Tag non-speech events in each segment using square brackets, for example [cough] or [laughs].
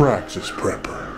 Praxis Prepper.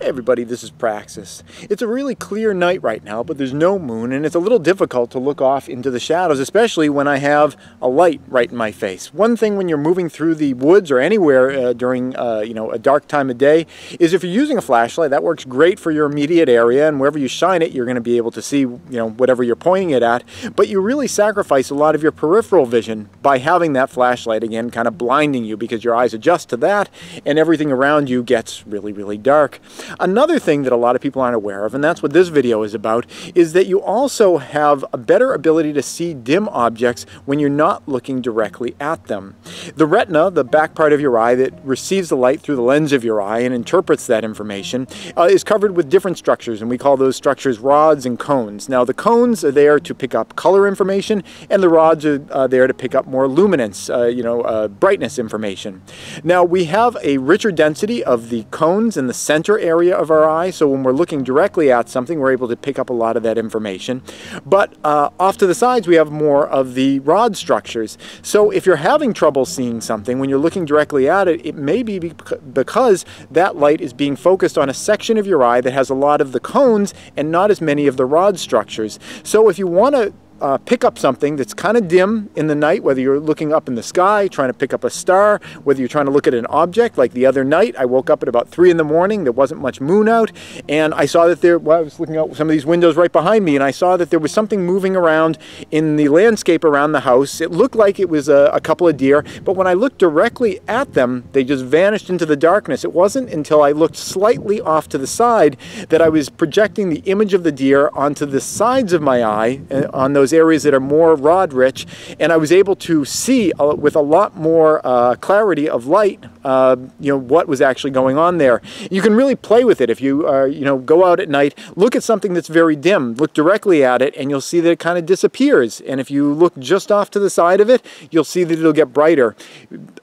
Hey everybody, this is Praxis. It's a really clear night right now, but there's no moon and it's a little difficult to look off into the shadows, especially when I have a light right in my face. One thing when you're moving through the woods or anywhere uh, during uh, you know a dark time of day is if you're using a flashlight, that works great for your immediate area and wherever you shine it, you're going to be able to see you know whatever you're pointing it at, but you really sacrifice a lot of your peripheral vision by having that flashlight again kind of blinding you because your eyes adjust to that and everything around you gets really really dark. Another thing that a lot of people aren't aware of, and that's what this video is about, is that you also have a better ability to see dim objects when you're not looking directly at them. The retina, the back part of your eye that receives the light through the lens of your eye and interprets that information, uh, is covered with different structures, and we call those structures rods and cones. Now the cones are there to pick up color information, and the rods are uh, there to pick up more luminance, uh, you know, uh, brightness information. Now we have a richer density of the cones in the center area area of our eye, so when we're looking directly at something, we're able to pick up a lot of that information. But uh, off to the sides, we have more of the rod structures. So if you're having trouble seeing something, when you're looking directly at it, it may be because that light is being focused on a section of your eye that has a lot of the cones and not as many of the rod structures. So if you want to uh, pick up something that's kind of dim in the night, whether you're looking up in the sky, trying to pick up a star, whether you're trying to look at an object, like the other night, I woke up at about 3 in the morning, there wasn't much moon out, and I saw that there, well, I was looking out some of these windows right behind me, and I saw that there was something moving around in the landscape around the house. It looked like it was a, a couple of deer, but when I looked directly at them, they just vanished into the darkness. It wasn't until I looked slightly off to the side that I was projecting the image of the deer onto the sides of my eye, uh, on those those areas that are more rod rich and I was able to see uh, with a lot more uh, clarity of light uh, you know what was actually going on there. You can really play with it if you uh, you know go out at night, look at something that's very dim, look directly at it, and you'll see that it kind of disappears. And if you look just off to the side of it, you'll see that it'll get brighter.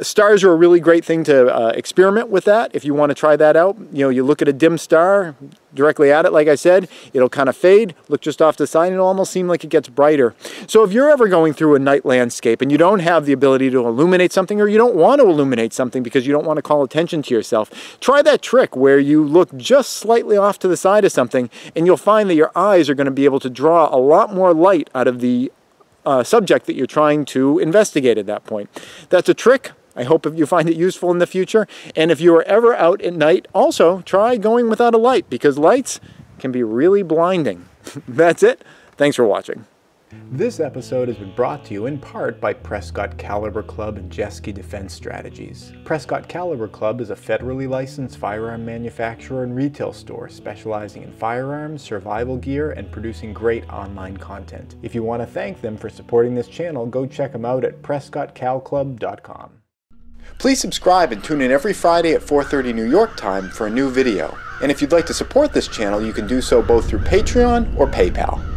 Stars are a really great thing to uh, experiment with that. If you want to try that out, you know you look at a dim star directly at it, like I said, it'll kind of fade. Look just off the side, and it'll almost seem like it gets brighter. So if you're ever going through a night landscape and you don't have the ability to illuminate something, or you don't want to illuminate something because you don't want to call attention to yourself, try that trick where you look just slightly off to the side of something and you'll find that your eyes are going to be able to draw a lot more light out of the uh, subject that you're trying to investigate at that point. That's a trick. I hope you find it useful in the future. And if you are ever out at night, also try going without a light because lights can be really blinding. [laughs] That's it. Thanks for watching. This episode has been brought to you in part by Prescott Caliber Club and Jeske Defense Strategies. Prescott Caliber Club is a federally licensed firearm manufacturer and retail store specializing in firearms, survival gear, and producing great online content. If you want to thank them for supporting this channel, go check them out at prescottcalclub.com. Please subscribe and tune in every Friday at 4.30 New York time for a new video. And if you'd like to support this channel, you can do so both through Patreon or PayPal.